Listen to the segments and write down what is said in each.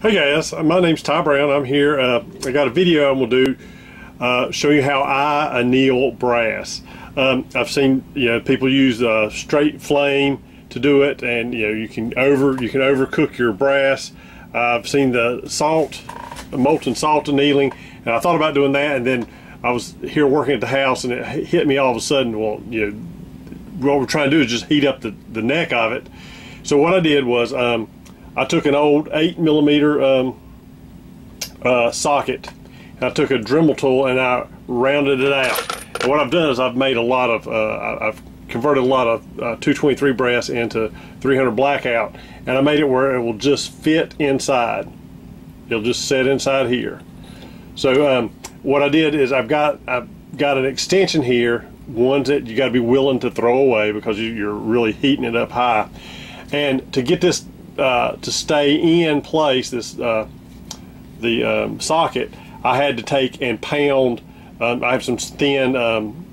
Hey guys, my name's Ty Brown. I'm here. Uh, I got a video I'm gonna do uh, show you how I anneal brass. Um, I've seen you know people use a straight flame to do it, and you know you can over you can overcook your brass. I've seen the salt, molten salt annealing, and I thought about doing that, and then I was here working at the house, and it hit me all of a sudden. Well, you know what we're trying to do is just heat up the the neck of it. So what I did was. Um, I took an old 8 millimeter um, uh, socket I took a Dremel tool and I rounded it out. And what I've done is I've made a lot of, uh, I've converted a lot of uh, 223 brass into 300 blackout and I made it where it will just fit inside. It'll just set inside here. So um, what I did is I've got I've got an extension here, ones that you got to be willing to throw away because you're really heating it up high. And to get this uh, to stay in place, this uh, the um, socket, I had to take and pound. Um, I have some thin um,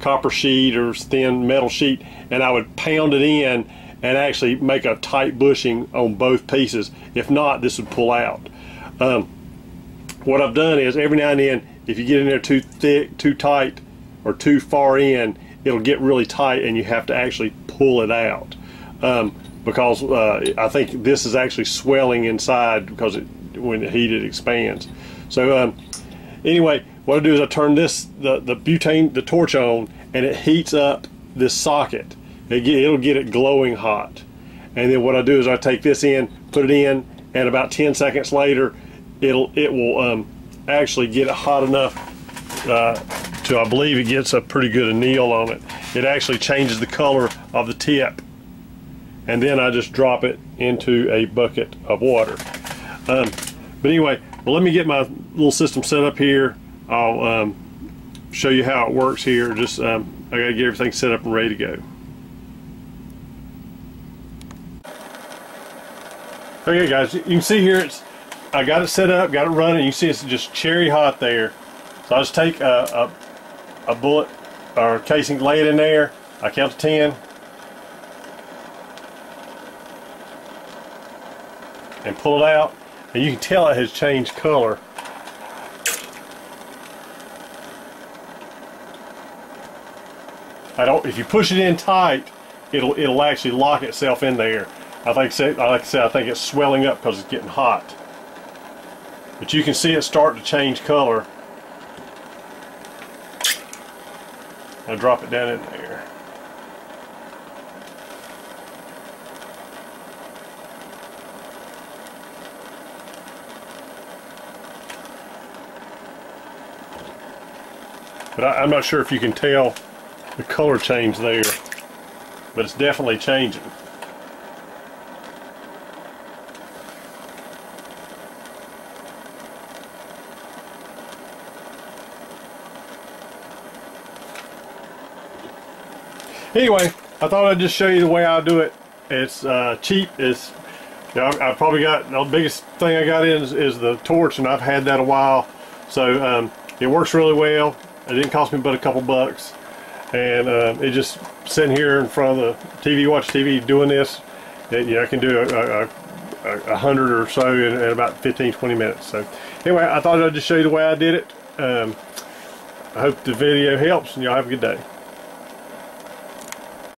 copper sheet or thin metal sheet, and I would pound it in and actually make a tight bushing on both pieces. If not, this would pull out. Um, what I've done is every now and then, if you get in there too thick, too tight, or too far in, it'll get really tight, and you have to actually pull it out. Um, because uh, I think this is actually swelling inside because it, when it heated expands. So um, anyway, what I do is I turn this the the butane the torch on and it heats up this socket. It it'll get it glowing hot. And then what I do is I take this in, put it in, and about 10 seconds later, it'll it will um, actually get it hot enough uh, to I believe it gets a pretty good anneal on it. It actually changes the color of the tip and then I just drop it into a bucket of water. Um, but anyway, let me get my little system set up here. I'll um, show you how it works here. Just um, I gotta get everything set up and ready to go. Okay guys, you can see here it's I got it set up, got it running. You see it's just cherry hot there. So I just take a, a, a bullet or casing, lay it in there. I count to 10, and pull it out and you can tell it has changed color. I don't if you push it in tight it'll it'll actually lock itself in there. I think like I said I think it's swelling up because it's getting hot. But you can see it start to change color. I drop it down in there But I, am not sure if you can tell the color change there, but it's definitely changing. Anyway, I thought I'd just show you the way I do it. It's uh, cheap. It's you know, I, probably got the biggest thing I got in is, is, the torch, and I've had that a while, so um, it works really well. It didn't cost me but a couple bucks. And uh, it just sitting here in front of the TV, watch TV, doing this. You know, I can do a, a, a hundred or so in, in, about 15, 20 minutes. So anyway, I thought I'd just show you the way I did it. Um, I hope the video helps and y'all have a good day.